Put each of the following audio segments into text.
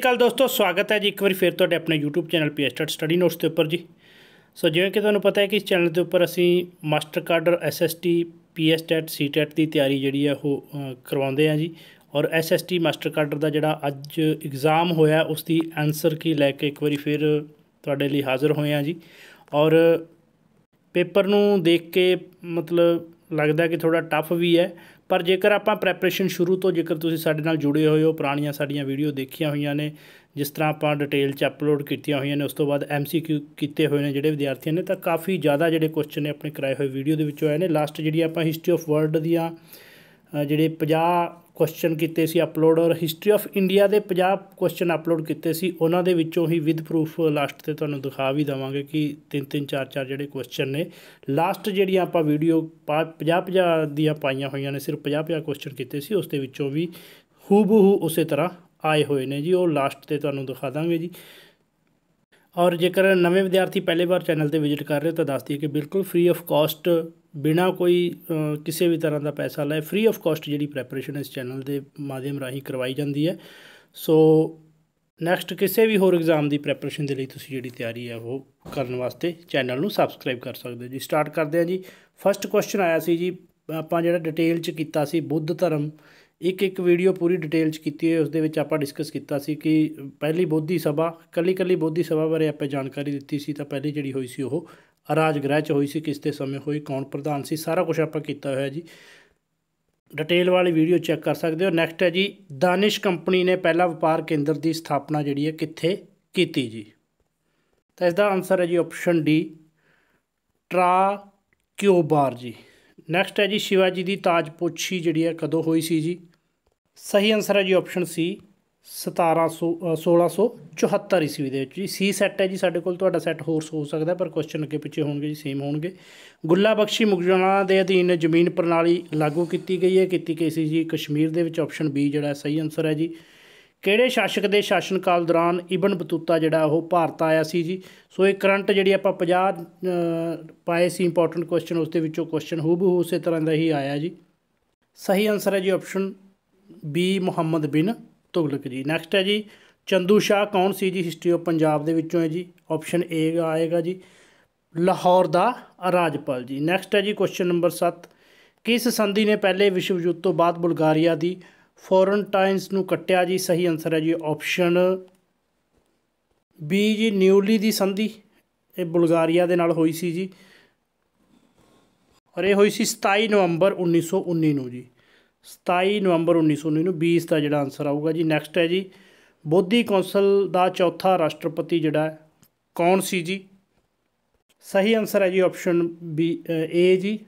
ਕੱਲ ਦੋਸਤੋ, ਸਵਾਗਤ ਹੈ ਜੀ ਇੱਕ ਵਾਰੀ ਫਿਰ ਤੁਹਾਡੇ ਆਪਣੇ YouTube channel P PSTET study notes ਦੇ ਉੱਪਰ ਜੀ। ਸੋ ਜਿਵੇਂ ਕਿ ਤੁਹਾਨੂੰ ਪਤਾ ਹੈ ਕਿ ਇਸ ਚੈਨਲ ਦੇ ਉੱਪਰ ਅਸੀਂ master card SST PSTET CTET ਦੀ ਤਿਆਰੀ ਜਿਹੜੀ ਆ ਉਹ ਕਰਵਾਉਂਦੇ ਆ ਜੀ। ਔਰ ਐਸਐਸਟੀ ਮਾਸਟਰ ਕਾਰਡ ਦਾ ਜਿਹੜਾ ਅੱਜ ਐਗਜ਼ਾਮ ਹੋਇਆ ਉਸ ਦੀ ਆਨਸਰ ਕੀ ਲੈ ਕੇ ਇੱਕ ਵਾਰੀ ਫਿਰ ਤੁਹਾਡੇ ਲਈ ਹਾਜ਼ਰ ਹੋਏ ਆ ਜੀ। ਔਰ ਪੇਪਰ ਨੂੰ ਦੇਖ ਕੇ ਮਤਲਬ ਲੱਗਦਾ ਕਿ ਥੋੜਾ ਟਫ ਵੀ ਹੈ ਪਰ ਜੇਕਰ ਆਪਾਂ ਪ੍ਰੈਪਰੇਸ਼ਨ ਸ਼ੁਰੂ ਤੋਂ ਜੇਕਰ ਤੁਸੀਂ ਸਾਡੇ ਨਾਲ ਜੁੜੇ ਹੋਏ ਹੋ, ਪੁਰਾਣੀਆਂ ਸਾਡੀਆਂ ਵੀਡੀਓ ਦੇਖੀਆਂ ਹੋਈਆਂ ਨੇ, ਜਿਸ ਤਰ੍ਹਾਂ ਆਪਾਂ ਡਿਟੇਲ ਚ ਅਪਲੋਡ ਕੀਤੀਆਂ ਹੋਈਆਂ ਨੇ, ਉਸ ਤੋਂ ਬਾਅਦ ਐਮਸੀਕਿਊ ਕੀਤੇ ਹੋਏ ਨੇ ਜਿਹੜੇ ਵਿਦਿਆਰਥੀਆਂ ਨੇ, ਤਾਂ ਕਾਫੀ ਜ਼ਿਆਦਾ ਜਿਹੜੇ ਕੁਐਸਚਨ ਨੇ ਆਪਣੇ ਕਰਾਏ ਹੋਏ ਵੀਡੀਓ ਦੇ ਵਿੱਚੋਂ ਆਏ ਨੇ। ਲਾਸਟ ਜਿਹੜੀ ਆਪਾਂ ਹਿਸਟਰੀ ਆਫ ਵਰਲਡ ਦੀਆਂ ਜਿਹੜੇ 50 ਕੁਐਸਚਨ ਕੀਤੇ ਸੀ ਅਪਲੋਡ ਔਰ ਹਿਸਟਰੀ ਆਫ ਇੰਡੀਆ ਦੇ 50 ਕੁਐਸਚਨ ਅਪਲੋਡ ਕੀਤੇ ਸੀ, ਉਹਨਾਂ ਦੇ ਵਿੱਚੋਂ ਹੀ ਵਿਦ ਪ੍ਰੂਫ ਲਾਸਟ ਤੇ ਤੁਹਾਨੂੰ ਦਿਖਾ ਵੀ ਦਵਾਂਗੇ ਕਿ ਤਿੰਨ ਤਿੰਨ, ਚਾਰ ਚਾਰ ਜਿਹੜੇ ਕੁਐਸਚਨ ਨੇ ਲਾਸਟ ਜਿਹੜੀਆਂ ਆਪਾਂ ਵੀਡੀਓ 50 50 ਦੀਆਂ ਪਾਈਆਂ ਹੋਈਆਂ ਨੇ, ਸਿਰਫ 50 50 ਕੁਐਸਚਨ ਕੀਤੇ ਸੀ, ਉਸ ਦੇ ਵਿੱਚੋਂ ਵੀ ਹੂਬਹੂ ਉਸੇ ਤਰ੍ਹਾਂ ਆਏ ਹੋਏ ਨੇ ਜੀ, ਉਹ ਲਾਸਟ ਤੇ ਤੁਹਾਨੂੰ ਦਿਖਾ ਦਾਂਗੇ ਜੀ। ਔਰ ਜੇਕਰ ਨਵੇਂ ਵਿਦਿਆਰਥੀ ਪਹਿਲੀ ਵਾਰ ਚੈਨਲ ਤੇ ਵਿਜ਼ਿਟ ਕਰ ਰਹੇ ਹੋ, ਤਾਂ ਦੱਸ ਦਈਏ ਕਿ ਬਿਲਕੁਲ ਫ੍ਰੀ ਆਫ ਕਾਸਟ ਬਿਨਾ ਕੋਈ ਕਿਸੇ ਵੀ ਤਰ੍ਹਾਂ ਦਾ ਪੈਸਾ ਲਏ ਫ੍ਰੀ ਆਫ ਕਾਸਟ ਜਿਹੜੀ ਪ੍ਰੈਪਰੇਸ਼ਨ ਇਸ ਚੈਨਲ ਦੇ ਮਾਧਿਅਮ ਰਾਹੀਂ ਕਰਵਾਈ ਜਾਂਦੀ ਹੈ। ਸੋ ਨੈਕਸਟ ਕਿਸੇ ਵੀ ਹੋਰ ਐਗਜ਼ਾਮ ਦੀ ਪ੍ਰੈਪਰੇਸ਼ਨ ਦੇ ਲਈ ਤੁਸੀਂ ਜਿਹੜੀ ਤਿਆਰੀ ਹੈ, ਉਹ ਕਰਨ ਵਾਸਤੇ ਚੈਨਲ ਨੂੰ ਸਬਸਕ੍ਰਾਈਬ ਕਰ ਸਕਦੇ ਹੋ ਜੀ। ਸਟਾਰਟ ਕਰਦੇ ਹਾਂ ਜੀ। ਫਸਟ ਕੁਐਸਚਨ ਆਇਆ ਸੀ ਜੀ, ਆਪਾਂ ਜਿਹੜਾ ਡਿਟੇਲ ਚ ਕੀਤਾ ਸੀ, ਬੁੱਧ ਧਰਮ ਇੱਕ ਇੱਕ ਵੀਡੀਓ ਪੂਰੀ ਡਿਟੇਲ ਚ ਕੀਤੀ ਹੈ ਉਸ ਦੇ ਵਿੱਚ ਆਪਾਂ ਡਿਸਕਸ ਕੀਤਾ ਸੀ ਕਿ ਪਹਿਲੀ ਬੋਧੀ ਸਭਾ ਕੱਲੀ ਕੱਲੀ ਬੋਧੀ ਸਭਾ ਬਾਰੇ ਆਪਾਂ ਜਾਣਕਾਰੀ ਦਿੱਤੀ ਸੀ, ਤਾਂ ਪਹਿਲੀ ਜਿਹੜੀ ਹੋਈ ਸੀ ਉਹ ਰਾਜਗ੍ਰਹਿ ਚ ਹੋਈ ਸੀ, ਕਿਸ 'ਤੇ ਸਮੇਂ ਹੋਈ, ਕੌਣ ਪ੍ਰਧਾਨ ਸੀ, ਸਾਰਾ ਕੁਝ ਆਪਾਂ ਕੀਤਾ ਹੋਇਆ ਜੀ। ਡਿਟੇਲ ਵਾਲੀ ਵੀਡੀਓ ਚੈੱਕ ਕਰ ਸਕਦੇ ਹੋ। ਨੈਕਸਟ ਹੈ ਜੀ ਦਾਨਿਸ਼ ਕੰਪਨੀ ਨੇ ਪਹਿਲਾ ਵਪਾਰ ਕੇਂਦਰ ਦੀ ਸਥਾਪਨਾ ਜਿਹੜੀ ਹੈ ਕਿੱਥੇ ਕੀਤੀ ਜੀ? ਤਾਂ ਇਸ ਦਾ ਆਨਸਰ ਹੈ ਜੀ ਆਪਸ਼ਨ ਡੀ ਟਰਾ ਕਿਉਬਾਰ ਜੀ। ਨੈਕਸਟ ਹੈ ਜੀ, ਸ਼ਿਵਾਜੀ ਦੀ ਤਾਜਪੋਸ਼ੀ ਜਿਹੜੀ ਹੈ ਕਦੋਂ ਹੋਈ ਸੀ ਜੀ? ਸਹੀ ਆਨਸਰ ਹੈ ਜੀ ਆਪਸ਼ਨ ਸੀ 1700 ਅ, 1674 ਈਸਵੀ ਦੇ ਵਿੱਚ ਜੀ। ਸੀ ਸੈੱਟ ਹੈ ਜੀ ਸਾਡੇ ਕੋਲ ਤੁਹਾਡਾ ਸੈੱਟ ਹੋਰ ਹੋ ਸਕਦਾ ਪਰ ਕੁਐਸਚਨ ਅੱਗੇ ਪਿੱਛੇ ਹੋਣਗੇ ਜੀ ਸੇਮ ਹੋਣਗੇ। ਗੁੱਲਾ ਬਖਸ਼ੀ ਮੁਗਲਾਂ ਦੇ ਅਧੀਨ ਜ਼ਮੀਨ ਪ੍ਰਣਾਲੀ ਲਾਗੂ ਕੀਤੀ ਗਈ ਹੈ। ਕੀਤੀ ਗਈ ਸੀ ਜੀ ਕਸ਼ਮੀਰ ਦੇ ਵਿੱਚ ਆਪਸ਼ਨ ਬੀ ਜਿਹੜਾ ਸਹੀ ਆਨਸਰ ਹੈ ਜੀ। ਕਿਹੜੇ ਸ਼ਾਸਕ ਦੇ ਸ਼ਾਸਨ ਕਾਲ ਦੌਰਾਨ ਇਬਨ ਬਤੂਤਾ ਜਿਹੜਾ ਉਹ ਭਾਰਤ ਆਇਆ ਸੀ ਜੀ? ਸੋ ਇਹ ਕਰੰਟ ਜਿਹੜੀ ਆਪਾਂ 50 ਪਾਏ ਸੀ ਇੰਪੋਰਟੈਂਟ ਕੁਐਸਚਨ ਉਸ ਦੇ ਵਿੱਚੋਂ ਕੁਐਸਚਨ ਹੂਬਹੂ ਉਸੇ ਤਰ੍ਹਾਂ ਦਾ ਹੀ ਆਇਆ ਜੀ। ਸਹੀ ਆਨਸਰ ਹੈ ਜੀ ਆਪਸ਼ਨ ਬੀ ਮੁਹੰਮਦ ਬਿਨ ਤੁਗਲਕ ਜੀ। ਨੈਕਸਟ ਹੈ ਜੀ, ਚੰਦੂ ਸ਼ਾਹ ਕੌਣ ਸੀ ਜੀ? ਹਿਸਟਰੀ ਆਫ ਪੰਜਾਬ ਦੇ ਵਿੱਚੋਂ ਹੈ ਜੀ। ਆਪਸ਼ਨ ਏ ਆਏਗਾ ਜੀ। ਲਾਹੌਰ ਦਾ ਰਾਜਪਾਲ ਜੀ। ਨੈਕਸਟ ਹੈ ਜੀ ਕੁਐਸਚਨ ਨੰਬਰ 7 ਕਿਸ ਸੰਧੀ ਨੇ ਪਹਿਲੇ ਵਿਸ਼ਵ ਯੁੱਧ ਤੋਂ ਬਾਅਦ ਬੁਲਗਾਰੀਆ ਦੀ ਫੋਰਨਟਾਈਨਸ ਨੂੰ ਕੱਟਿਆ ਜੀ? ਸਹੀ ਆਨਸਰ ਹੈ ਜੀ ਆਪਸ਼ਨ ਬੀ ਜੀ। ਨਿਊਲੀ ਦੀ ਸੰਧੀ, ਇਹ ਬੁਲਗਾਰੀਆ ਦੇ ਨਾਲ ਹੋਈ ਸੀ ਜੀ। ਔਰ ਇਹ ਹੋਈ ਸੀ 27 ਨਵੰਬਰ 1919 ਨੂੰ ਜੀ। 27 ਨਵੰਬਰ 1919 ਨੂੰ 20 ਦਾ ਜਿਹੜਾ ਆਨਸਰ ਆਊਗਾ ਜੀ ਨੈਕਸਟ ਹੈ ਜੀ, ਬੋਧੀ ਕੌਂਸਲ ਦਾ ਚੌਥਾ ਰਾਸ਼ਟਰਪਤੀ ਜਿਹੜਾ ਕੌਣ ਸੀ ਜੀ? ਸਹੀ ਆਨਸਰ ਹੈ ਜੀ ਆਪਸ਼ਨ ਬੀ ਏ ਜੀ,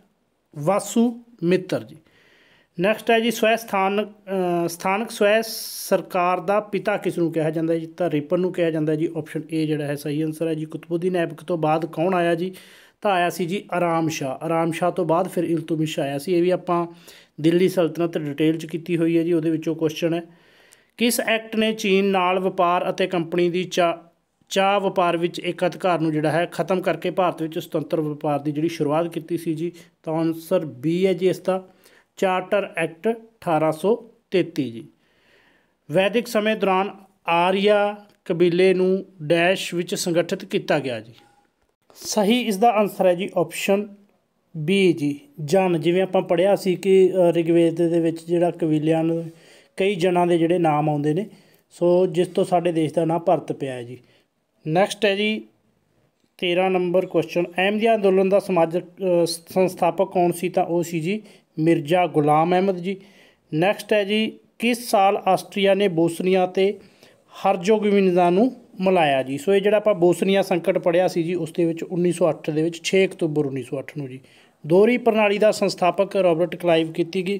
ਵਾਸੂ ਮਿੱਤਰ ਜੀ। ਨੈਕਸਟ ਹੈ ਜੀ, ਸਵੈ ਸਥਾਨਕ ਸਥਾਨਕ ਸਵੈ ਸਰਕਾਰ ਦਾ ਪਿਤਾ ਕਿਸ ਨੂੰ ਕਿਹਾ ਜਾਂਦਾ ਹੈ ਜੀ? ਤਾਂ ਰਿਪਨ ਨੂੰ ਕਿਹਾ ਜਾਂਦਾ ਹੈ ਜੀ ਆਪਸ਼ਨ ਏ ਜਿਹੜਾ ਹੈ ਸਹੀ ਆਨਸਰ ਹੈ ਜੀ। ਕੁਤਬੁੱਦੀਨ ਐਬਕ ਤੋਂ ਬਾਅਦ ਕੌਣ ਆਇਆ ਜੀ? ਤਾਂ ਆਇਆ ਸੀ ਜੀ ਆਰਾਮ ਸ਼ਾਹ। ਆਰਾਮ ਸ਼ਾਹ ਤੋਂ ਬਾਅਦ ਫਿਰ ਇਲਤੁਤਮਿਸ਼ ਆਇਆ ਸੀ। ਇਹ ਵੀ ਆਪਾਂ ਦਿੱਲੀ ਸਲਤਨਤ ਡਿਟੇਲ ਚ ਕੀਤੀ ਹੋਈ ਹੈ ਜੀ, ਉਹਦੇ ਵਿੱਚੋਂ ਕੁਐਸਚਨ ਹੈ। ਕਿਸ ਐਕਟ ਨੇ ਚੀਨ ਨਾਲ ਵਪਾਰ ਅਤੇ ਕੰਪਨੀ ਦੀ ਚਾ, ਚਾਹ ਵਪਾਰ ਵਿੱਚ ਇੱਕ ਅਧਿਕਾਰ ਨੂੰ ਜਿਹੜਾ ਹੈ, ਖਤਮ ਕਰਕੇ ਭਾਰਤ ਵਿੱਚ ਸੁਤੰਤਰ ਵਪਾਰ ਦੀ ਜਿਹੜੀ ਸ਼ੁਰੂਆਤ ਕੀਤੀ ਸੀ ਜੀ, ਤਾਂ ਆਨਸਰ ਬੀ ਹੈ ਜੀ ਇਸ ਦਾ। ਚਾਰਟਰ ਐਕਟ 1833 ਜੀ। ਵੈਦਿਕ ਸਮੇਂ ਦੌਰਾਨ ਆਰੀਆ ਕਬੀਲੇ ਨੂੰ ਡੈਸ਼ ਵਿੱਚ ਸੰਗਠਿਤ ਕੀਤਾ ਗਿਆ ਜੀ। ਸਹੀ ਇਸ ਦਾ ਆਨਸਰ ਹੈ ਜੀ ਆਪਸ਼ਨ ਬੀ ਜੀ, ਜਨ, ਜਿਵੇਂ ਆਪਾਂ ਪੜਿਆ ਸੀ ਕਿ ਰਿਗਵੇਦ ਦੇ ਵਿੱਚ ਜਿਹੜਾ ਕਬੀਲਿਆਂ ਨੂੰ ਕਈ ਜਨਾਂ ਦੇ ਜਿਹੜੇ ਨਾਮ ਆਉਂਦੇ ਨੇ, ਸੋ ਜਿਸ ਤੋਂ ਸਾਡੇ ਦੇਸ਼ ਦਾ ਨਾਮ ਭਾਰਤ ਪਿਆ ਹੈ ਜੀ। ਨੈਕਸਟ ਹੈ ਜੀ 13 ਨੰਬਰ ਕੁਐਸਚਨ ਅਹਿਮਦੀਆ ਅੰਦੋਲਨ ਦਾ ਸਮਾਜਿਕ ਸੰਸਥਾਪਕ ਕੌਣ ਸੀ ਤਾਂ ਉਹ ਸੀ ਜੀ, ਮਿਰਜ਼ਾ ਗੁਲਾਮ ਅਹਿਮਦ ਜੀ। ਨੈਕਸਟ ਹੈ ਜੀ, ਕਿਸ ਸਾਲ ਆਸਟਰੀਆ ਨੇ ਬੋਸਨੀਆ ਤੇ ਹਰਜ਼ੋਗੋਵਿੰਦਾ ਨੂੰ ਮਿਲਾਇਆ ਜੀ? ਸੋ ਇਹ ਜਿਹੜਾ ਆਪਾਂ ਬੋਸਨੀਆ ਸੰਕਟ ਪੜਿਆ ਸੀ ਜੀ, ਉਸ ਦੇ ਵਿੱਚ 1908 ਦੇ ਵਿੱਚ 6 ਅਕਤੂਬਰ 1908 ਨੂੰ ਜੀ। ਦੋਹਰੀ ਪ੍ਰਣਾਲੀ ਦਾ ਸੰਸਥਾਪਕ ਰਾਬਰਟ ਕਲਾਈਵ ਕੀਤੀ ਗਈ,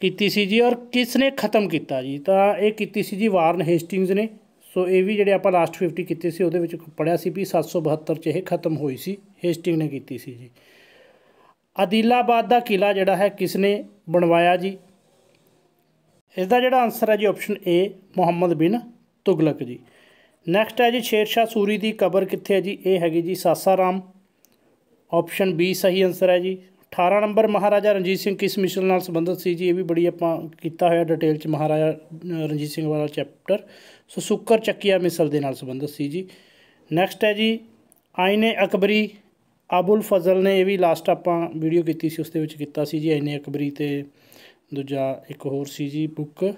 ਕੀਤੀ ਸੀ ਜੀ ਔਰ ਕਿਸ ਨੇ ਖਤਮ ਕੀਤਾ ਜੀ? ਤਾਂ ਇਹ ਕੀਤੀ ਸੀ ਜੀ ਵਾਰਨ ਹੇਸਟਿੰਗਸ ਨੇ। ਸੋ ਇਹ ਵੀ ਜਿਹੜੇ ਆਪਾਂ ਲਾਸਟ 50 ਕੀਤੇ ਸੀ, ਉਹਦੇ ਵਿੱਚ ਪੜਿਆ ਸੀ ਵੀ 772 ਚ ਇਹ ਖਤਮ ਹੋਈ ਸੀ, ਹੇਸਟਿੰਗ ਨੇ ਕੀਤੀ ਸੀ ਜੀ। ਆਦਿਲਾਬਾਦ ਦਾ ਕਿਲਾ ਜਿਹੜਾ ਹੈ ਕਿਸ ਨੇ ਬਣਵਾਇਆ ਜੀ? ਇਸ ਦਾ ਜਿਹੜਾ ਆਨਸਰ ਹੈ ਜੀ ਆਪਸ਼ਨ ਏ ਮੁਹੰਮਦ ਬਿਨ ਤੁਗਲਕ ਜੀ। ਨੈਕਸਟ ਹੈ ਜੀ ਸ਼ੇਰਸ਼ਾਹ ਸੂਰੀ ਦੀ ਕਬਰ ਕਿੱਥੇ ਹੈ ਜੀ? ਇਹ ਹੈਗੀ ਜੀ ਸਾਸਾਰਾਮ। ਆਪਸ਼ਨ ਬੀ ਸਹੀ ਆਨਸਰ ਹੈ ਜੀ। 18 ਨੰਬਰ ਮਹਾਰਾਜਾ ਰਣਜੀਤ ਸਿੰਘ ਕਿਸ ਮਿਸ਼ਨ ਨਾਲ ਸੰਬੰਧਿਤ ਸੀ ਜੀ? ਇਹ ਵੀ ਬੜੀ ਆਪਾਂ ਕੀਤਾ ਹੋਇਆ ਡਿਟੇਲ ਚ ਮਹਾਰਾਜਾ ਰਣਜੀਤ ਸਿੰਘ ਵਾਲਾ ਚੈਪਟਰ ਸੋ ਸੁੱਕਰ ਚੱਕੀਆ ਮਿਸਲ ਦੇ ਨਾਲ ਸੰਬੰਧਿਤ ਸੀ ਜੀ। ਨੈਕਸਟ ਹੈ ਜੀ, ਆਇਨੇ ਅਕਬਰੀ, ਅਬੁਲ ਫਜ਼ਲ ਨੇ ਇਹ ਵੀ ਲਾਸਟ ਆਪਾਂ ਵੀਡੀਓ ਕੀਤੀ ਸੀ ਉਸ ਦੇ ਵਿੱਚ ਕੀਤਾ ਸੀ ਜੀ। ਆਇਨੇ ਅਕਬਰੀ ਤੇ ਦੂਜਾ ਇੱਕ ਹੋਰ ਸੀ ਜੀ ਬੁੱਕ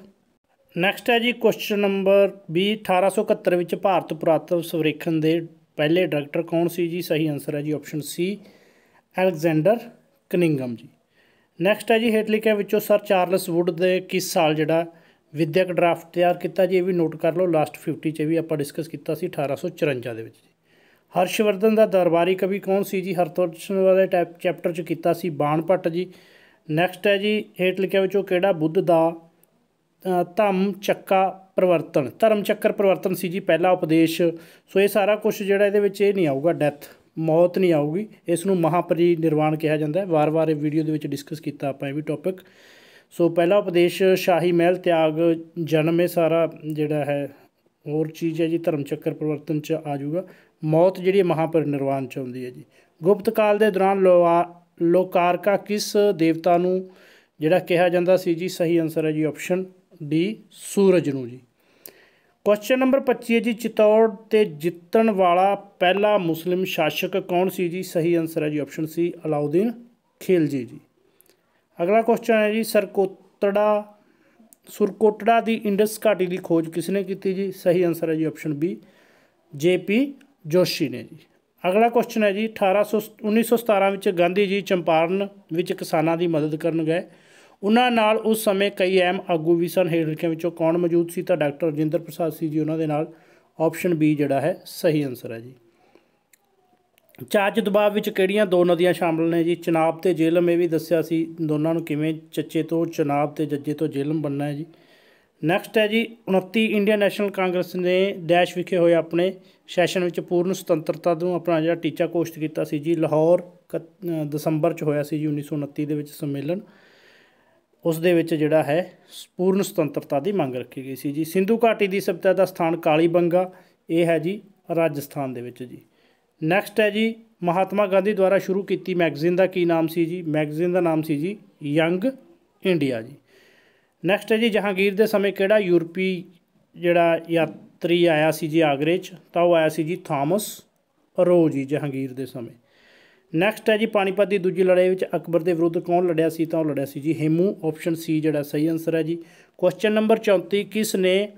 ਨੈਕਸਟ ਹੈ ਜੀ ਕੁਐਸਚਨ ਨੰਬਰ 20 1871 ਵਿੱਚ ਭਾਰਤ ਪੁਰਾਤਨ ਸਰਵੇਖਣ ਦੇ ਪਹਿਲੇ ਡਾਇਰੈਕਟਰ ਕੌਣ ਸੀ ਜੀ? ਸਹੀ ਆਨਸਰ ਹੈ ਜੀ ਆਪਸ਼ਨ ਸੀ ਅਲੈਗਜ਼ੈਂਡਰ ਕਨਿੰਗਮ ਜੀ। ਨੈਕਸਟ ਹੈ ਜੀ, ਹੇਠ ਲਿਖਿਆ ਵਿੱਚੋਂ ਸਰ ਚਾਰਲਸ ਵੁੱਡ ਦੇ ਕਿਸ ਸਾਲ ਜਿਹੜਾ ਵਿਦਿਅਕ ਡਰਾਫਟ ਤਿਆਰ ਕੀਤਾ ਜੀ, ਇਹ ਵੀ ਨੋਟ ਕਰ ਲਓ ਲਾਸਟ 50 ਚ ਵੀ ਆਪਾਂ ਡਿਸਕਸ ਕੀਤਾ ਸੀ 1854 ਦੇ ਵਿੱਚ ਜੀ। ਹਰਸ਼ਵਰਧਨ ਦਾ ਦਰਬਾਰੀ ਕਵੀ ਕੌਣ ਸੀ ਜੀ? ਹਰਤੋਸ਼ਨ ਵਾਲੇ ਟੈਪ ਚੈਪਟਰ ਚ ਕੀਤਾ ਸੀ ਬਾਣ ਭੱਟ ਜੀ। ਨੈਕਸਟ ਹੈ ਜੀ, ਹੇਠ ਲਿਖਿਆ ਵਿੱਚੋਂ ਕਿਹੜਾ ਬੁੱਧ ਦਾ ਧੰਮ ਚੱਕਾ ਪਰਿਵਰਤਨ। ਧਰਮ ਚੱਕਰ ਪਰਿਵਰਤਨ ਸੀ ਜੀ ਪਹਿਲਾ ਉਪਦੇਸ਼। ਸੋ ਇਹ ਸਾਰਾ ਕੁਝ ਜਿਹੜਾ ਇਹਦੇ ਵਿੱਚ ਇਹ ਨਹੀਂ ਆਊਗਾ, ਡੈਥ, ਮੌਤ ਨਹੀਂ ਆਊਗੀ। ਇਸ ਨੂੰ ਮਹਾਪਰੀ ਨਿਰਵਾਣ ਕਿਹਾ ਜਾਂਦਾ ਹੈ। ਵਾਰ-ਵਾਰ ਇਹ ਵੀਡੀਓ ਦੇ ਵਿੱਚ ਡਿਸਕਸ ਕੀਤਾ ਆਪਾਂ ਇਹ ਵੀ ਟੌਪਿਕ ਸੋ ਪਹਿਲਾ ਉਪਦੇਸ਼, ਸ਼ਾਹੀ ਮਹਿਲ, ਤਿਆਗ, ਜਨਮ, ਇਹ ਸਾਰਾ ਜਿਹੜਾ ਹੈ, ਹੋਰ ਚੀਜ਼ ਹੈ ਜੀ, ਧਰਮ ਚੱਕਰ ਪਰਿਵਰਤਨ ਚ ਆ ਜਾਊਗਾ। ਮੌਤ ਜਿਹੜੀ ਮਹਾਪਰਿਨਿਰਵਾਣ ਚ ਆਉਂਦੀ ਹੈ ਜੀ। ਗੁਪਤ ਕਾਲ ਦੇ ਦੌਰਾਨ ਲੋਕਾਰਕਾ ਕਿਸ ਦੇਵਤਾ ਨੂੰ ਜਿਹੜਾ ਕਿਹਾ ਜਾਂਦਾ ਸੀ ਜੀ, ਸਹੀ ਆਨਸਰ ਹੈ ਜੀ ਆਪਸ਼ਨ ਡੀ ਸੂਰਜ ਨੂੰ ਜੀ। ਕੁਐਸਚਨ ਨੰਬਰ 25 ਹੈ ਜੀ, ਚਿਤੌੜ ਤੇ ਜਿੱਤਣ ਵਾਲਾ ਪਹਿਲਾ ਮੁਸਲਿਮ ਸ਼ਾਸਕ ਕੌਣ ਸੀ ਜੀ? ਸਹੀ ਆਨਸਰ ਹੈ ਜੀ ਆਪਸ਼ਨ ਸੀ ਅਲਾਉਦੀਨ ਖਿਲਜੀ ਜੀ। ਅਗਲਾ ਕੁਐਸਚਨ ਹੈ ਜੀ, ਸਰਕੋਤੜਾ ਸੁਰਕੋਟੜਾ ਦੀ ਇੰਡਸ ਘਾਟੀ ਦੀ ਖੋਜ ਕਿਸਨੇ ਕੀਤੀ ਜੀ? ਸਹੀ ਆਨਸਰ ਹੈ ਜੀ ਆਪਸ਼ਨ ਬੀ ਜੇ ਪੀ ਜੋਸ਼ੀ ਨੇ ਜੀ। ਅਗਲਾ ਕੁਐਸਚਨ ਹੈ ਜੀ 1800 1917 ਵਿੱਚ ਗਾਂਧੀ ਜੀ ਚੰਪਾਰਨ ਵਿੱਚ ਕਿਸਾਨਾਂ ਦੀ ਮਦਦ ਕਰਨ ਗਏ। ਉਹਨਾਂ ਨਾਲ ਉਸ ਸਮੇਂ ਕਈ ਅਹਿਮ ਆਗੂ ਵੀ ਸਨ। ਹੇਠ ਲਿਖਿਆਂ ਵਿੱਚੋਂ ਕੌਣ ਮੌਜੂਦ ਸੀ ਤਾਂ ਡਾਕਟਰ ਰਜਿੰਦਰ ਪ੍ਰਸਾਦ ਸੀ ਜੀ, ਉਹਨਾਂ ਦੇ ਨਾਲ ਆਪਸ਼ਨ ਬੀ ਜਿਹੜਾ ਹੈ, ਸਹੀ ਆਨਸਰ ਹੈ ਜੀ। ਚਾਰਜ ਦਬਾਅ ਵਿੱਚ ਕਿਹੜੀਆਂ ਦੋ ਨਦੀਆਂ ਸ਼ਾਮਲ ਨੇ ਜੀ? ਚਨਾਬ ਤੇ ਜੇਲਮ, ਇਹ ਵੀ ਦੱਸਿਆ ਸੀ ਦੋਨਾਂ ਨੂੰ ਕਿਵੇਂ ਚੱਚੇ ਤੋਂ ਚਨਾਬ ਤੇ ਜੱਜੇ ਤੋਂ ਜੇਲਮ ਬਣਨਾ ਹੈ ਜੀ। ਨੈਕਸਟ ਹੈ ਜੀ 29 ਇੰਡੀਅਨ ਨੈਸ਼ਨਲ ਕਾਂਗਰਸ ਨੇ ਡੈਸ਼ ਵਿਖੇ ਹੋਏ ਆਪਣੇ ਸੈਸ਼ਨ ਵਿੱਚ ਪੂਰਨ ਸੁਤੰਤਰਤਾ ਨੂੰ ਆਪਣਾ ਜਿਹੜਾ ਟੀਚਾ ਘੋਸ਼ਿਤ ਕੀਤਾ ਸੀ ਜੀ, ਲਾਹੌਰ ਦਸੰਬਰ ਚ ਹੋਇਆ ਸੀ ਜੀ 1929 ਦੇ ਵਿੱਚ ਸੰਮੇਲਨ। ਉਸ ਦੇ ਵਿੱਚ ਜਿਹੜਾ ਹੈ ਪੂਰਨ ਸੁਤੰਤਰਤਾ ਦੀ ਮੰਗ ਰੱਖੀ ਗਈ ਸੀ ਜੀ। ਸਿੰਧੂ ਘਾਟੀ ਦੀ ਸਭਿਅਤਾ ਦਾ ਸਥਾਨ ਕਾਲੀ ਬੰਗਾ, ਇਹ ਹੈ ਜੀ ਰਾਜਸਥਾਨ ਦੇ ਵਿੱਚ ਜੀ। ਨੈਕਸਟ ਹੈ ਜੀ, ਮਹਾਤਮਾ ਗਾਂਧੀ ਦੁਆਰਾ ਸ਼ੁਰੂ ਕੀਤੀ ਮੈਗਜ਼ੀਨ ਦਾ ਕੀ ਨਾਮ ਸੀ ਜੀ? ਮੈਗਜ਼ੀਨ ਦਾ ਨਾਮ ਸੀ ਜੀ ਯੰਗ ਇੰਡੀਆ ਜੀ। ਨੈਕਸਟ ਹੈ ਜੀ, ਜਹਾਂਗੀਰ ਦੇ ਸਮੇਂ ਕਿਹੜਾ ਯੂਰਪੀ ਜਿਹੜਾ ਯਾਤਰੀ ਆਇਆ ਸੀ ਜੀ ਆਗਰੇ 'ਚ? ਤਾਂ ਉਹ ਆਇਆ ਸੀ ਜੀ ਥਾਮਸ ਰੋ ਜੀ ਜਹਾਂਗੀਰ ਦੇ ਸਮੇਂ। ਨੈਕਸਟ ਹੈ ਜੀ ਪਾਣੀਪਤ ਦੀ ਦੂਜੀ ਲੜਾਈ ਵਿੱਚ ਅਕਬਰ ਦੇ ਵਿਰੁੱਧ ਕੌਣ ਲੜਿਆ ਸੀ? ਤਾਂ ਉਹ ਲੜਿਆ ਸੀ ਜੀ ਹੇਮੂ ਆਪਸ਼ਨ ਸੀ ਜਿਹੜਾ ਸਹੀ ਆਨਸਰ ਹੈ ਜੀ। ਕੁਐਸਚਨ ਨੰਬਰ 34 ਕਿਸ ਨੇ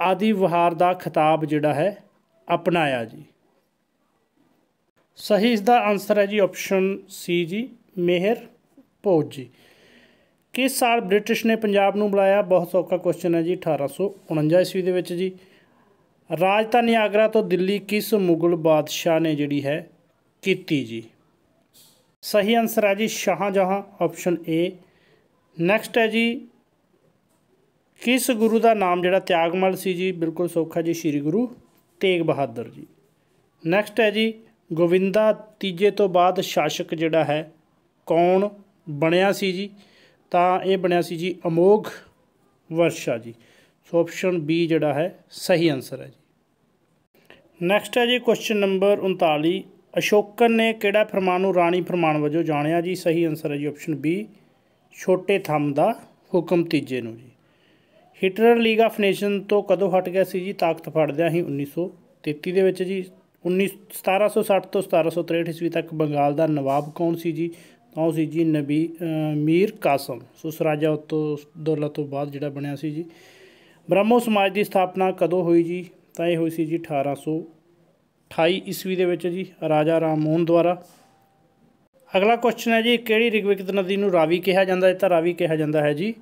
ਆਦੀ ਵਿਹਾਰ ਦਾ ਖਿਤਾਬ ਜਿਹੜਾ ਹੈ ਅਪਣਾਇਆ ਜੀ? ਸਹੀ ਇਸ ਦਾ ਆਨਸਰ ਹੈ ਜੀ ਆਪਸ਼ਨ ਸੀ ਜੀ, ਮਿਹਰ ਭੋਜ ਜੀ। ਕਿਸ ਸਾਲ ਬ੍ਰਿਟਿਸ਼ ਨੇ ਪੰਜਾਬ ਨੂੰ ਬੁਲਾਇਆ? ਬਹੁਤ ਸੌਖਾ ਕੁਐਸਚਨ ਹੈ ਜੀ 1849 ਈਸਵੀ ਦੇ ਵਿੱਚ ਜੀ। ਰਾਜਧਾਨੀ ਆਗਰਾ ਤੋਂ ਦਿੱਲੀ ਕਿਸ ਮੁਗਲ ਬਾਦਸ਼ਾਹ ਨੇ ਜਿਹੜੀ ਹੈ ਕੀਤੀ ਜੀ? ਸਹੀ ਆਨਸਰ ਹੈ ਜੀ ਸ਼ਾਹਜਹਾਂ ਆਪਸ਼ਨ ਏ ਨੈਕਸਟ ਹੈ ਜੀ, ਕਿਸ ਗੁਰੂ ਦਾ ਨਾਮ ਜਿਹੜਾ ਤਿਆਗਮਲ ਸੀ ਜੀ, ਬਿਲਕੁਲ ਸੌਖਾ ਜੀ, ਸ੍ਰੀ ਗੁਰੂ ਤੇਗ ਬਹਾਦਰ ਜੀ। ਨੈਕਸਟ ਹੈ ਜੀ, ਗੋਵਿੰਦਾ ਤੀਜੇ ਤੋਂ ਬਾਅਦ ਸ਼ਾਸਕ ਜਿਹੜਾ ਹੈ, ਕੌਣ ਬਣਿਆ ਸੀ ਜੀ? ਤਾਂ ਇਹ ਬਣਿਆ ਸੀ ਜੀ ਅਮੋਘ ਵਰਸ਼ਾ ਜੀ। ਸੋ ਆਪਸ਼ਨ ਬੀ ਜਿਹੜਾ ਹੈ, ਸਹੀ ਆਨਸਰ ਹੈ ਜੀ। ਨੈਕਸਟ ਹੈ ਜੀ ਕੁਐਸਚਨ ਨੰਬਰ 39 ਅਸ਼ੋਕਨ ਨੇ ਕਿਹੜਾ ਫਰਮਾਨ ਨੂੰ ਰਾਣੀ ਫਰਮਾਨ ਵਜੋਂ ਜਾਣਿਆ ਜੀ? ਸਹੀ ਆਨਸਰ ਹੈ ਜੀ ਆਪਸ਼ਨ ਬੀ ਛੋਟੇ ਥੰਮ ਦਾ ਹੁਕਮ ਤੀਜੇ ਨੂੰ ਜੀ। ਹਿਟਲਰ ਲੀਗ ਆਫ ਨੇਸ਼ਨ ਤੋਂ ਕਦੋਂ ਹਟ ਗਿਆ ਸੀ ਜੀ? ਤਾਕਤ ਫੜਦਿਆਂ ਹੀ 1933 ਦੇ ਵਿੱਚ ਜੀ। 19 1760 ਤੋਂ 1763 ਈਸਵੀ ਤੱਕ ਬੰਗਾਲ ਦਾ ਨਵਾਬ ਕੌਣ ਸੀ ਜੀ? ਤਾਂ ਉਹ ਸੀ ਜੀ ਨਬੀ ਮੀਰ ਕਾਸਮ ਸੋ ਸਰਾਜਾ ਉਤੋਂ ਦੌਲਤ ਤੋਂ ਬਾਅਦ ਜਿਹੜਾ ਬਣਿਆ ਸੀ ਜੀ। ਬ੍ਰਹਮੋ ਸਮਾਜ ਦੀ ਸਥਾਪਨਾ ਕਦੋਂ ਹੋਈ ਜੀ? ਤਾਂ ਇਹ ਹੋਈ ਸੀ ਜੀ 1800 28 ਈਸਵੀ ਦੇ ਵਿੱਚ ਜੀ, ਰਾਜਾ ਰਾਮ ਮੋਹਨ ਦੁਆਰਾ। ਅਗਲਾ ਕੁਐਸਚਨ ਹੈ ਜੀ, ਕਿਹੜੀ ਰਿਗਵਿਕਤ ਨਦੀ ਨੂੰ ਰਾਵੀ ਕਿਹਾ ਜਾਂਦਾ ਹੈ? ਤਾਂ ਰਾਵੀ ਕਿਹਾ ਜਾਂਦਾ ਹੈ ਜੀ,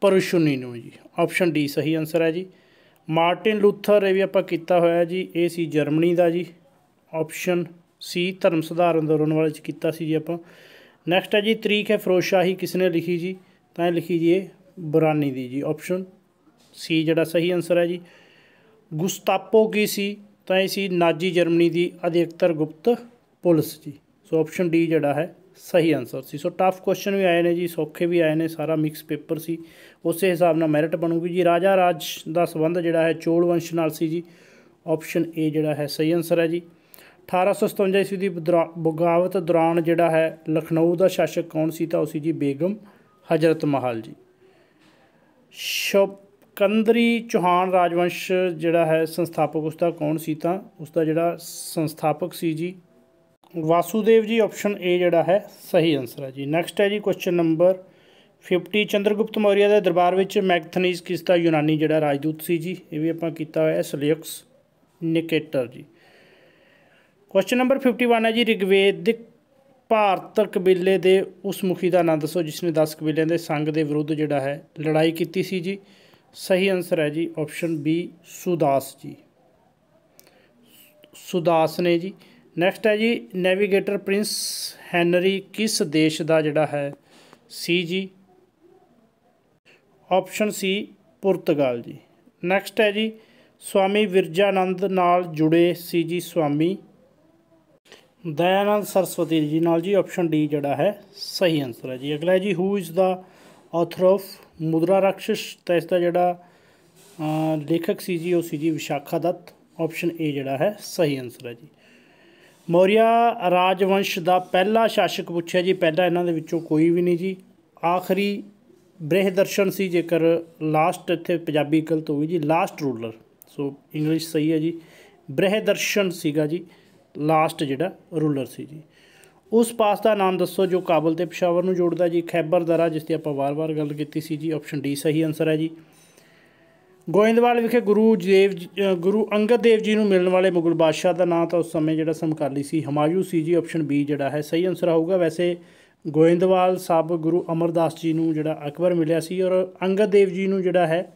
ਪਰਸ਼ੁਨੀ ਨੂੰ ਜੀ। ਆਪਸ਼ਨ ਡੀ ਸਹੀ ਆਨਸਰ ਹੈ ਜੀ। ਮਾਰਟਿਨ ਲੂਥਰ, ਇਹ ਵੀ ਆਪਾਂ ਕੀਤਾ ਹੋਇਆ ਜੀ, ਇਹ ਸੀ ਜਰਮਨੀ ਦਾ ਜੀ। ਆਪਸ਼ਨ ਸੀ ਧਰਮ ਸੁਧਾਰ ਅੰਦੋਲਨ ਵਾਲੇ ਚ ਕੀਤਾ ਸੀ ਜੀ ਆਪਾਂ। ਨੈਕਸਟ ਹੈ ਜੀ, ਤਰੀਕ ਹੈ ਫਰੋਸ਼ਾਹੀ ਕਿਸ ਨੇ ਲਿਖੀ ਜੀ? ਤਾਂ ਇਹ ਲਿਖੀ ਜੀ ਇਹ ਬਰਾਨੀ ਦੀ ਜੀ। ਆਪਸ਼ਨ ਸੀ ਜਿਹੜਾ ਸਹੀ ਆਨਸਰ ਹੈ ਜੀ। ਗੁਸਤਾਪੋ ਕੀ ਸੀ? ਤਾਂ ਇਹ ਸੀ ਨਾਜੀ ਜਰਮਨੀ ਦੀ ਅਧਿਕਤਰ ਗੁਪਤ ਪੁਲਿਸ ਜੀ। ਸੋ ਆਪਸ਼ਨ ਡੀ ਜਿਹੜਾ ਹੈ, ਸਹੀ ਆਨਸਰ ਸੀ। ਸੋ ਟਫ ਕੁਐਸਚਨ ਵੀ ਆਏ ਨੇ ਜੀ, ਸੌਖੇ ਵੀ ਆਏ ਨੇ, ਸਾਰਾ ਮਿਕਸ ਪੇਪਰ ਸੀ। ਉਸੇ ਹਿਸਾਬ ਨਾਲ ਮੈਰਿਟ ਬਣੂਗੀ ਜੀ। ਰਾਜਾ ਰਾਜ ਦਾ ਸੰਬੰਧ ਜਿਹੜਾ ਹੈ, ਚੋਲ ਵੰਸ਼ ਨਾਲ ਸੀ ਜੀ। ਆਪਸ਼ਨ ਏ ਜਿਹੜਾ ਹੈ, ਸਹੀ ਆਨਸਰ ਹੈ ਜੀ। 1857 ਈਸਵੀ ਦੀ ਬਗਾਵਤ ਦੌਰਾਨ ਜਿਹੜਾ ਹੈ, ਲਖਨਊ ਦਾ ਸ਼ਾਸਕ ਕੌਣ ਸੀ ਤਾਂ ਉਹ ਸੀ ਜੀ ਬੇਗਮ ਹਜ਼ਰਤ ਮਹਾਲ ਜੀ। ਸ਼ੋਕੰਦਰੀ ਚੌਹਾਨ ਰਾਜਵੰਸ਼ ਜਿਹੜਾ ਹੈ ਸੰਸਥਾਪਕ ਉਸ ਦਾ ਕੌਣ ਸੀ ਤਾਂ? ਉਸ ਦਾ ਜਿਹੜਾ ਸੰਸਥਾਪਕ ਸੀ ਜੀ, ਵਾਸੂਦੇਵ ਜੀ ਆਪਸ਼ਨ ਏ ਜਿਹੜਾ ਹੈ, ਸਹੀ ਆਨਸਰ ਹੈ ਜੀ। ਨੈਕਸਟ ਹੈ ਜੀ ਕੁਐਸਚਨ ਨੰਬਰ 50 ਚੰਦਰਗੁਪਤ ਮੌਰੀਆ ਦੇ ਦਰਬਾਰ ਵਿੱਚ ਮੈਗਥਨੀਸ ਕਿਸ ਦਾ ਯੂਨਾਨੀ ਜਿਹੜਾ ਰਾਜਦੂਤ ਸੀ ਜੀ? ਇਹ ਵੀ ਆਪਾਂ ਕੀਤਾ ਹੋਇਆ ਹੈ ਨਿਕੇਟਰ ਜੀ। ਕੁਐਸਚਨ ਨੰਬਰ 51 ਹੈ ਜੀ, ਰਿਗਵੇਦਿਕ ਭਾਰਤ ਕਬੀਲੇ ਦੇ ਉਸ ਮੁਖੀ ਦਾ ਨਾਂ ਦੱਸੋ ਜਿਸ ਨੇ 10 ਕਬੀਲਿਆਂ ਦੇ ਸੰਘ ਦੇ ਵਿਰੁੱਧ ਜਿਹੜਾ ਹੈ ਲੜਾਈ ਕੀਤੀ ਸੀ ਜੀ। ਸਹੀ ਆਨਸਰ ਹੈ ਜੀ ਆਪਸ਼ਨ ਬੀ ਸੁਦਾਸ ਜੀ। ਸੁਦਾਸ ਨੇ ਜੀ। ਨੈਕਸਟ ਹੈ ਜੀ ਨੈਵੀਗੇਟਰ ਪ੍ਰਿੰਸ ਹੈਨਰੀ ਕਿਸ ਦੇਸ਼ ਦਾ ਜਿਹੜਾ ਹੈ? ਸੀ ਜੀ। ਆਪਸ਼ਨ ਸੀ ਪੁਰਤਗਾਲ ਜੀ। ਨੈਕਸਟ ਹੈ ਜੀ, ਸਵਾਮੀ ਵਿਰਜਾਨੰਦ ਨਾਲ ਜੁੜੇ ਸੀ ਜੀ ਸਵਾਮੀ। ਦਇਆਨੰਦ ਸਰਸਵਤੀ ਜੀ ਨਾਲ ਜੀ ਆਪਸ਼ਨ ਡੀ ਜਿਹੜਾ ਹੈ, ਸਹੀ ਆਨਸਰ ਹੈ ਜੀ। ਅਗਲਾ ਹੈ ਜੀ who is the author of Mudrarakshasa ਤਾਂ ਇਸ ਦਾ ਜਿਹੜਾ ਲੇਖਕ ਸੀ ਜੀ, ਉਹ ਸੀ ਜੀ ਵਿਸ਼ਾਖਾ ਦੱਤ। ਆਪਸ਼ਨ ਏ ਜਿਹੜਾ ਹੈ, ਸਹੀ ਆਨਸਰ ਹੈ ਜੀ। ਮੌਰੀਆ ਰਾਜਵੰਸ਼ ਦਾ ਪਹਿਲਾ ਸ਼ਾਸਕ ਪੁੱਛਿਆ ਜੀ। ਪਹਿਲਾ ਇਹਨਾਂ ਦੇ ਵਿੱਚੋਂ ਕੋਈ ਵੀ ਨਹੀਂ ਜੀ। ਆਖਰੀ ਬ੍ਰਿਹਦਰਸ਼ਨ ਸੀ, ਜੇਕਰ ਲਾਸਟ ਇੱਥੇ ਪੰਜਾਬੀ ਗਲਤ ਹੋ ਗਈ ਜੀ ਲਾਸਟ ਰੂਲਰ ਸੋ ਇੰਗਲਿਸ਼ ਸਹੀ ਹੈ ਜੀ। ਬ੍ਰਿਹਦਰਸ਼ਨ ਸੀਗਾ ਜੀ ਲਾਸਟ ਜਿਹੜਾ ਰੂਲਰ ਸੀ ਜੀ। ਉਸ ਪਾਸ ਦਾ ਨਾਮ ਦੱਸੋ ਜੋ ਕਾਬਲ ਤੇ ਪਿਸ਼ਾਵਰ ਨੂੰ ਜੋੜਦਾ ਜੀ। ਖੈਬਰ ਦਰਾ, ਜਿਸ ਤੇ ਆਪਾਂ ਵਾਰ-ਵਾਰ ਗੱਲ ਕੀਤੀ ਸੀ ਜੀ ਆਪਸ਼ਨ ਡੀ ਸਹੀ ਆਨਸਰ ਹੈ ਜੀ। ਗੋਇੰਦਵਾਲ ਵਿਖੇ ਗੁਰੂ ਦੇਵ ਗੁਰੂ ਅੰਗਦ ਦੇਵ ਜੀ ਨੂੰ ਮਿਲਣ ਵਾਲੇ ਮੁਗਲ ਬਾਦਸ਼ਾਹ ਦਾ ਨਾਂ ਤਾਂ ਉਸ ਸਮੇਂ ਜਿਹੜਾ ਸਮਕਾਲੀ ਸੀ, ਹਮਾਯੂ ਸੀ ਜੀ ਆਪਸ਼ਨ ਬੀ ਜਿਹੜਾ ਹੈ, ਸਹੀ ਆਨਸਰ ਆਊਗਾ। ਵੈਸੇ ਗੋਇੰਦਵਾਲ ਸਾਹਿਬ ਗੁਰੂ ਅਮਰਦਾਸ ਜੀ ਨੂੰ ਜਿਹੜਾ ਅਕਬਰ ਮਿਲਿਆ ਸੀ ਔਰ ਅੰਗਦ ਦੇਵ ਜੀ ਨੂੰ ਜਿਹੜਾ ਹੈ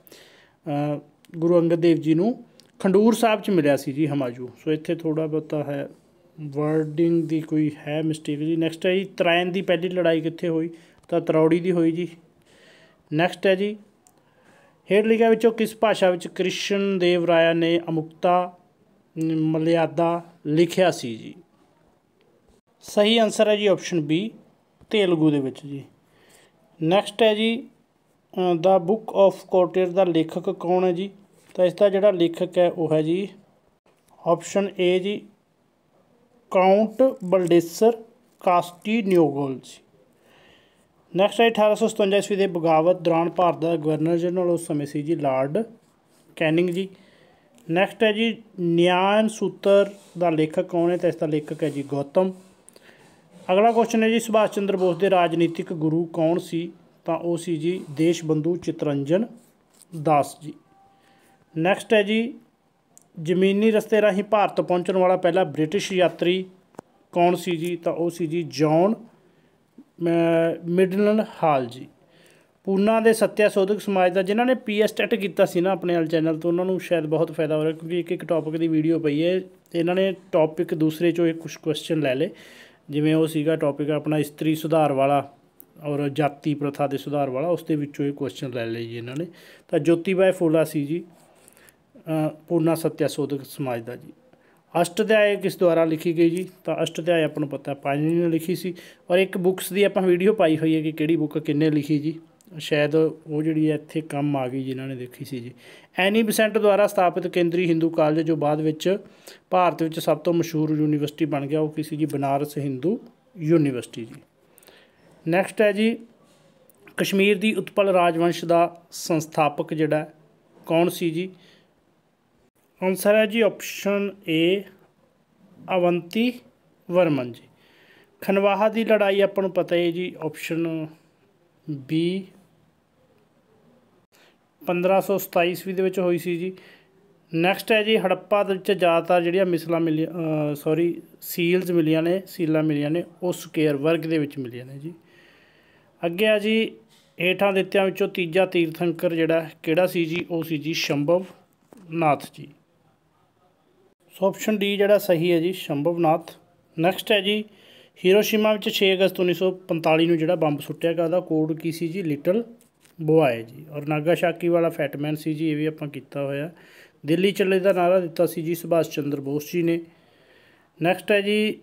ਗੁਰੂ ਅੰਗਦ ਦੇਵ ਜੀ ਨੂੰ ਖੰਡੂਰ ਸਾਹਿਬ 'ਚ ਮਿਲਿਆ ਸੀ ਜੀ, ਹਮਾਯੂ। ਸੋ ਇੱਥੇ ਥੋੜਾ ਬਹੁਤਾ ਹੈ ਵਰਡਿੰਗ ਦੀ ਕੋਈ ਹੈ ਮਿਸਟੇਕ ਜੀ? ਨੈਕਸਟ ਹੈ ਜੀ ਤਰਾਇਨ ਦੀ ਪਹਿਲੀ ਲੜਾਈ ਕਿੱਥੇ ਹੋਈ? ਤਾਂ ਤਰੌੜੀ ਦੀ ਹੋਈ ਜੀ। ਨੈਕਸਟ ਹੈ ਜੀ। ਹੇਠ ਲਿਖਿਆ ਵਿੱਚੋਂ ਕਿਸ ਭਾਸ਼ਾ ਵਿੱਚ ਕ੍ਰਿਸ਼ਨ ਦੇਵ ਰਾਇਆ ਨੇ ਅਮੁਕਤਾ ਮਲਿਆਦਾ ਲਿਖਿਆ ਸੀ ਜੀ? ਸਹੀ ਆਨਸਰ ਹੈ ਜੀ ਆਪਸ਼ਨ ਬੀ ਤੇਲਗੂ ਦੇ ਵਿੱਚ ਜੀ। ਨੈਕਸਟ ਹੈ ਜੀ ਦਾ ਬੁੱਕ ਆਫ ਕੋਟੇਰ ਦਾ ਲੇਖਕ ਕੌਣ ਹੈ ਜੀ? ਤਾਂ ਇਸ ਦਾ ਜਿਹੜਾ ਲੇਖਕ ਹੈ ਉਹ ਹੈ ਜੀ ਆਪਸ਼ਨ ਏ ਜੀ। ਕਾਉਂਟ ਬਲਡੇਸਰ ਕਾਸਟੀ ਨਿਓਗੋਲ ਜੀ ਨੈਕਸਟ ਹੈ 1857 ਈਸਵੀ ਦੇ ਬਗਾਵਤ ਦੌਰਾਨ ਭਾਰਤ ਦਾ ਗਵਰਨਰ ਜਨਰਲ ਉਸ ਸਮੇਂ ਸੀ ਜੀ ਲਾਰਡ ਕੈਨਿੰਗ ਜੀ। ਨੈਕਸਟ ਹੈ ਜੀ ਨਿਆਨ ਸੂਤਰ ਦਾ ਲੇਖਕ ਕੌਣ ਹੈ ਤਾਂ ਇਸ ਦਾ ਲੇਖਕ ਹੈ ਜੀ ਗੌਤਮ। ਅਗਲਾ ਕੁਐਸਚਨ ਹੈ ਜੀ ਸੁਭਾਸ਼ ਚੰਦਰ ਬੋਸ ਦੇ ਰਾਜਨੀਤਿਕ ਗੁਰੂ ਕੌਣ ਸੀ ਤਾਂ ਉਹ ਸੀ ਜੀ ਦੇਸ਼ ਬੰਧੂ ਚਿਤਰੰਜਨ ਦਾਸ ਜੀ। ਨੈਕਸਟ ਹੈ ਜੀ ਜ਼ਮੀਨੀ ਰਸਤੇ ਰਾਹੀਂ ਭਾਰਤ ਪਹੁੰਚਣ ਵਾਲਾ ਪਹਿਲਾ ਬ੍ਰਿਟਿਸ਼ ਯਾਤਰੀ ਕੌਣ ਸੀ ਜੀ? ਤਾਂ ਉਹ ਸੀ ਜੀ ਜੌਨ ਮਿਡਲਨ ਹਾਲ ਜੀ। ਪੂਨਾ ਦੇ ਸੱਤਿਆ ਸੋਧਕ ਸਮਾਜ ਦਾ ਜਿਨ੍ਹਾਂ ਨੇ ਪੀਐਸ ਟੈਟ ਕੀਤਾ ਸੀ ਨਾ ਆਪਣੇ ਵਾਲ ਚੈਨਲ ਤੋਂ, ਉਹਨਾਂ ਨੂੰ ਸ਼ਾਇਦ ਬਹੁਤ ਫਾਇਦਾ ਹੋ ਰਿਹਾ ਕਿਉਂਕਿ ਇੱਕ ਇੱਕ ਟੌਪਿਕ ਦੀ ਵੀਡੀਓ ਪਈ ਹੈ। ਇਹਨਾਂ ਨੇ ਟੌਪਿਕ ਦੂਸਰੇ ਚੋਂ ਇੱਕ ਕੁਝ ਕੁਐਸਚਨ ਲੈ ਲਏ। ਜਿਵੇਂ ਉਹ ਸੀਗਾ ਟੌਪਿਕ ਆਪਣਾ ਇਸਤਰੀ ਸੁਧਾਰ ਵਾਲਾ ਔਰ ਜਾਤੀ ਪ੍ਰਥਾ ਦੇ ਸੁਧਾਰ ਵਾਲਾ, ਉਸ ਦੇ ਵਿੱਚੋਂ ਇਹ ਕੁਐਸਚਨ ਲੈ ਲਏ ਜੀ ਇਹਨਾਂ ਨੇ। ਤਾਂ ਜੋਤੀਬਾਏ ਫੂਲਾ ਸੀ ਜੀ। ਪੂਰਨਾ ਸਤਿਆ ਸੋਧਕ ਸਮਾਜ ਦਾ ਜੀ। ਅਸ਼ਟਧਿਆਇ ਕਿਸ ਦੁਆਰਾ ਲਿਖੀ ਗਈ ਜੀ? ਤਾਂ ਅਸ਼ਟਧਿਆਇ ਆਪਾਂ ਨੂੰ ਪਤਾ ਪਾਣੀ ਨੇ ਲਿਖੀ ਸੀ। ਔਰ ਇੱਕ ਬੁੱਕਸ ਦੀ ਆਪਾਂ ਵੀਡੀਓ ਪਾਈ ਹੋਈ ਹੈ ਕਿ ਕਿਹੜੀ ਬੁੱਕ ਕਿੰਨੇ ਲਿਖੀ ਜੀ। ਸ਼ਾਇਦ ਉਹ ਜਿਹੜੀ ਹੈ, ਇੱਥੇ ਕੰਮ ਆ ਗਈ ਜਿਨ੍ਹਾਂ ਨੇ ਦੇਖੀ ਸੀ ਜੀ। ਐਨੀ ਬਸੈਂਟ ਦੁਆਰਾ ਸਥਾਪਿਤ ਕੇਂਦਰੀ ਹਿੰਦੂ ਕਾਲਜ, ਜੋ ਬਾਅਦ ਵਿੱਚ ਭਾਰਤ ਵਿੱਚ ਸਭ ਤੋਂ ਮਸ਼ਹੂਰ ਯੂਨੀਵਰਸਿਟੀ ਬਣ ਗਿਆ, ਉਹ ਕੀ ਸੀ ਜੀ? ਬਨਾਰਸ ਹਿੰਦੂ ਯੂਨੀਵਰਸਿਟੀ ਜੀ। ਨੈਕਸਟ ਹੈ ਜੀ, ਕਸ਼ਮੀਰ ਦੀ ਉਤਪਲ ਰਾਜਵੰਸ਼ ਦਾ ਸੰਸਥਾਪਕ ਜਿਹੜਾ ਕੌਣ ਸੀ ਜੀ? ਆਨਸਰ ਹੈ ਜੀ ਆਪਸ਼ਨ ਏ ਅਵੰਤੀ ਵਰਮਨ ਜੀ। ਖਨਵਾਹਾ ਦੀ ਲੜਾਈ ਆਪਾਂ ਨੂੰ ਪਤਾ ਹੈ ਜੀ ਆਪਸ਼ਨ ਬੀ 1527 ਈਸਵੀ ਦੇ ਵਿੱਚ ਹੋਈ ਸੀ ਜੀ। ਨੈਕਸਟ ਹੈ ਜੀ, ਹੜੱਪਾ ਦੇ ਵਿੱਚ ਜ਼ਿਆਦਾਤਰ ਜਿਹੜੀਆਂ ਮਿਸਲਾਂ ਮਿਲੀਆਂ ਸੌਰੀ ਸੀਲਸ ਮਿਲੀਆਂ ਨੇ, ਸੀਲਾਂ ਮਿਲੀਆਂ ਨੇ, ਉਹ ਸਕੇਅਰ ਵਰਗ ਦੇ ਵਿੱਚ ਮਿਲੀਆਂ ਨੇ ਜੀ। ਅੱਗੇ ਆ ਜੀ ਹੇਠਾਂ ਦਿੱਤਿਆਂ ਵਿੱਚੋਂ ਤੀਜਾ ਤੀਰਥੰਕਰ ਜਿਹੜਾ, ਕਿਹੜਾ ਸੀ ਜੀ? ਉਹ ਸੀ ਜੀ ਸ਼ੰਭਵ ਨਾਥ ਜੀ। ਸੋ ਆਪਸ਼ਨ ਡੀ ਜਿਹੜਾ ਸਹੀ ਹੈ ਜੀ, ਸ਼ੰਭਵਨਾਥ। ਨੈਕਸਟ ਹੈ ਜੀ ਹੀਰੋਸ਼ੀਮਾ ਵਿੱਚ 6 ਅਗਸਤ 1945 ਨੂੰ ਜਿਹੜਾ ਬੰਬ ਸੁੱਟਿਆ ਗਿਆ, ਉਹਦਾ ਕੋਡ ਕੀ ਸੀ ਜੀ? ਲਿਟਲ ਬੋਆਏ ਜੀ। ਔਰ ਨਾਗਾਸ਼ਾਕੀ ਵਾਲਾ ਫੈਟਮੈਨ ਸੀ ਜੀ, ਇਹ ਵੀ ਆਪਾਂ ਕੀਤਾ ਹੋਇਆ। ਦਿੱਲੀ ਚੱਲੇ ਦਾ ਨਾਰਾ ਦਿੱਤਾ ਸੀ ਜੀ ਸੁਭਾਸ਼ ਚੰਦਰ ਬੋਸ ਜੀ ਨੇ। ਨੈਕਸਟ ਹੈ ਜੀ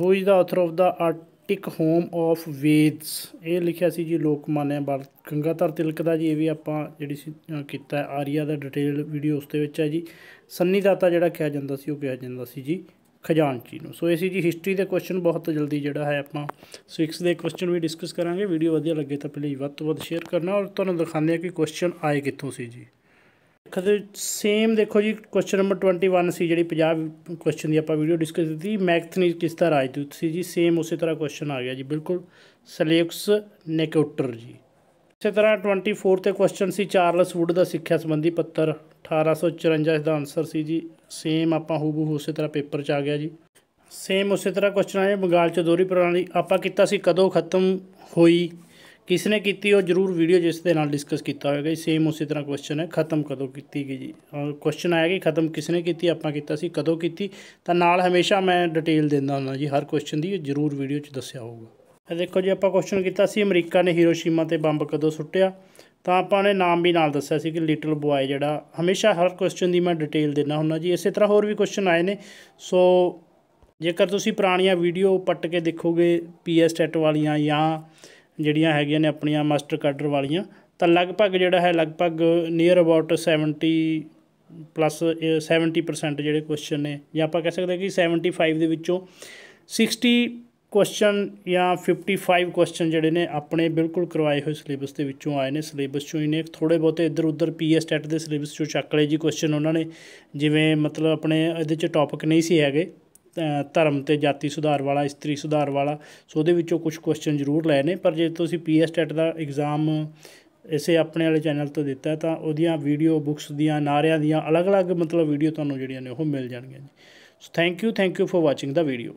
who is the author of the Arctic home of Vedas ਇਹ ਲਿਖਿਆ ਸੀ ਜੀ ਲੋਕਮਾਨਿਆ ਬਾਲ ਗੰਗਾਧਰ ਤਿਲਕ ਦਾ ਜੀ, ਇਹ ਵੀ ਆਪਾਂ ਜਿਹੜੀ ਸੀ ਕੀਤਾ ਆਰੀਆ ਦਾ ਡਿਟੇਲ ਵੀਡੀਓ ਉਸ ਦੇ ਵਿੱਚ ਹੈ ਜੀ। ਸੰਨੀ ਦਾਤਾ ਜਿਹੜਾ ਕਿਹਾ ਜਾਂਦਾ ਸੀ, ਉਹ ਕਿਹਾ ਜਾਂਦਾ ਸੀ ਜੀ, ਖਜ਼ਾਨਚੀ ਨੂੰ। ਸੋ ਇਹ ਸੀ ਜੀ ਹਿਸਟਰੀ ਦੇ ਕੁਐਸਚਨ ਬਹੁਤ ਜਲਦੀ ਜਿਹੜਾ ਹੈ ਆਪਾਂ ਸਿਕਸ ਦੇ ਕੁਐਸਚਨ ਵੀ ਡਿਸਕਸ ਕਰਾਂਗੇ। ਵੀਡੀਓ ਵਧੀਆ ਲੱਗੇ ਤਾਂ ਪਲੀਜ਼ ਵੱਧ ਤੋਂ ਵੱਧ ਸ਼ੇਅਰ ਕਰਨਾ ਔਰ ਤੁਹਾਨੂੰ ਦਿਖਾਉਂਦੇ ਆ ਕਿ ਕੁਐਸਚਨ ਆਏ ਕਿੱਥੋਂ ਸੀ ਜੀ। ਦੇਖੋ ਸੇਮ ਦੇਖੋ ਜੀ ਕੁਐਸਚਨ ਨੰਬਰ 21 ਸੀ ਜਿਹੜੀ 50 ਕੁਐਸਚਨ ਦੀ ਆਪਾਂ ਵੀਡੀਓ ਡਿਸਕਸ ਕੀਤੀ ਮੈਕਥਨੀ ਕਿਸ ਤਰ੍ਹਾਂ ਰਾਜਦੂਤ ਸੀ ਜੀ ਸੇਮ ਉਸੇ ਤਰ੍ਹਾਂ ਕੁਐਸਚਨ ਆ ਗਿਆ ਜੀ, ਬਿਲਕੁਲ ਸਲੇਕਸ ਨੈਕੋਟਰ ਜੀ। ਇਸੇ ਤਰ੍ਹਾਂ 24 ਤੇ ਕੁਐਸਚਨ ਸੀ, ਚਾਰਲਸ ਵੁੱਡ ਦਾ ਸਿੱਖਿਆ ਸੰਬੰਧੀ ਪੱਤਰ 1854 ਦਾ ਆਨਸਰ ਸੀ ਜੀ ਸੇਮ ਆਪਾਂ ਹੂਬੂ ਉਸੇ ਤਰ੍ਹਾਂ ਪੇਪਰ 'ਚ ਆ ਗਿਆ ਜੀ। ਸੇਮ ਉਸੇ ਤਰ੍ਹਾਂ ਕੁਐਸਚਨ ਆਏ, ਬੰਗਾਲ 'ਚ ਦੋਹਰੀ ਪ੍ਰਣਾਲੀ, ਆਪਾਂ ਕੀਤਾ ਸੀ ਕਦੋਂ ਖਤਮ ਹੋਈ ਕਿਸ ਨੇ ਕੀਤੀ ਉਹ ਜਰੂਰ ਵੀਡੀਓ ਜਿਸ ਦੇ ਨਾਲ ਡਿਸਕਸ ਕੀਤਾ ਹੋਵੇਗਾ ਸੇਮ ਉਸੇ ਤਰ੍ਹਾਂ ਕੁਐਸਚਨ ਹੈ। ਖਤਮ ਕਦੋਂ ਕੀਤੀ ਗਈ ਜੀ? ਕੁਐਸਚਨ ਆਇਆ ਕਿ ਖਤਮ ਕਿਸ ਨੇ ਕੀਤੀ? ਆਪਾਂ ਕੀਤਾ ਸੀ ਕਦੋਂ ਕੀਤੀ? ਤਾਂ ਨਾਲ ਹਮੇਸ਼ਾ ਮੈਂ ਡਿਟੇਲ ਦਿੰਦਾ ਹੁੰਦਾ ਜੀ। ਹਰ ਕੁਐਸਚਨ ਦੀ ਜਰੂਰ ਵੀਡੀਓ 'ਚ ਦੱਸਿਆ ਹੋਊਗਾ। ਇਹ ਦੇਖੋ ਜੀ, ਆਪਾਂ ਕੁਐਸਚਨ ਕੀਤਾ ਸੀ ਅਮਰੀਕਾ ਨੇ ਹੀਰੋਸ਼ੀਮਾ ਤੇ ਬੰਬ ਕਦੋਂ ਸੁੱਟਿਆ? ਤਾਂ ਆਪਾਂ ਨੇ ਨਾਮ ਵੀ ਨਾਲ ਦੱਸਿਆ ਸੀ ਕਿ ਲਿਟਲ ਬੁਆਏ ਜਿਹੜਾ, ਹਮੇਸ਼ਾ ਹਰ ਕੁਐਸਚਨ ਦੀ ਮੈਂ ਡਿਟੇਲ ਦਿੰਦਾ ਹੁੰਦਾ ਜੀ। ਇਸੇ ਤਰ੍ਹਾਂ ਹੋਰ ਵੀ ਕੁਐਸਚਨ ਆਏ ਨੇ। ਸੋ ਜੇਕਰ ਤੁਸੀਂ ਪੁਰਾਣੀਆਂ ਵੀਡੀਓ ਪੱਟ ਕੇ ਦੇਖੋਗੇ ਪੀਐਸ ਟੈਟ ਵਾਲੀਆਂ ਜਾਂ ਜਿਹੜੀਆਂ ਹੈਗੀਆਂ ਨੇ ਆਪਣੀਆਂ ਮਾਸਟਰ ਕਾਡਰ ਵਾਲੀਆਂ, ਤਾਂ ਲਗਭਗ ਜਿਹੜਾ ਹੈ, ਲਗਭਗ ਨੀਅਰ ਅਬਾਊਟ 70 ਪਲੱਸ 70% ਜਿਹੜੇ ਕੁਐਸਚਨ ਨੇ, ਜਾਂ ਆਪਾਂ ਕਹਿ ਸਕਦੇ ਕਿ 75 ਦੇ ਵਿੱਚੋਂ 60 ਕੁਐਸਚਨ ਜਾਂ 55 ਕੁਐਸਚਨ ਜਿਹੜੇ ਨੇ, ਆਪਣੇ ਬਿਲਕੁਲ ਕਰਵਾਏ ਹੋਏ ਸਿਲੇਬਸ ਦੇ ਵਿੱਚੋਂ ਆਏ ਨੇ। ਸਿਲੇਬਸ ਚੋਂ ਹੀ ਨੇ ਥੋੜੇ ਬਹੁਤੇ ਇੱਧਰ ਉੱਧਰ ਪੀਐਸ ਟੈਟ ਦੇ ਸਿਲੇਬਸ ਚੋਂ ਚੱਕ ਲਏ ਜੀ ਕੁਐਸਚਨ ਉਹਨਾਂ ਨੇ, ਜਿਵੇਂ ਮਤਲਬ ਆਪਣੇ ਇਹਦੇ 'ਚ ਟੌਪਿਕ ਨਹੀਂ ਸੀ ਹੈਗੇ। ਧਰਮ ਤੇ ਜਾਤੀ ਸੁਧਾਰ ਵਾਲਾ, ਇਸਤਰੀ ਸੁਧਾਰ ਵਾਲਾ, ਸੋ ਉਹਦੇ ਵਿੱਚੋਂ ਕੁਝ ਕੁਐਸਚਨ ਜ਼ਰੂਰ ਲਏ ਨੇ। ਪਰ ਜੇ ਤੁਸੀਂ ਪੀਐਸ ਟੈਟ ਦਾ ਐਗਜ਼ਾਮ ਇਸੇ ਆਪਣੇ ਵਾਲੇ ਚੈਨਲ ਤੋਂ ਦਿੱਤਾ ਤਾਂ ਉਹਦੀਆਂ ਵੀਡੀਓ ਬੁੱਕਸ ਦੀਆਂ ਨਾਰਿਆਂ ਦੀਆਂ ਅਲੱਗ-ਅਲੱਗ ਮਤਲਬ ਵੀਡੀਓ ਤੁਹਾਨੂੰ ਜਿਹੜੀਆਂ ਨੇ ਉਹ ਮਿਲ ਜਾਣਗੀਆਂ ਜੀ। So thank you thank you for watching the video